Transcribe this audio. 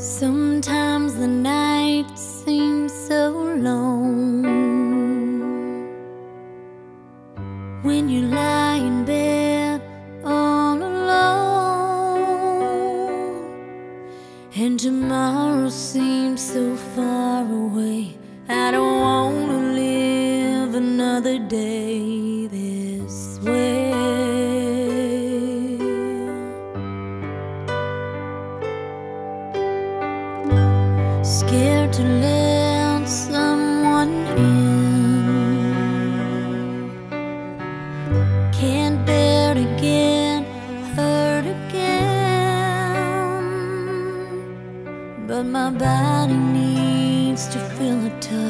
Sometimes the night seems so long. When you lie in bed all alone And tomorrow seems so far away I don't wanna live another day there. scared to let someone in. Can't bear to get hurt again. But my body needs to feel a touch.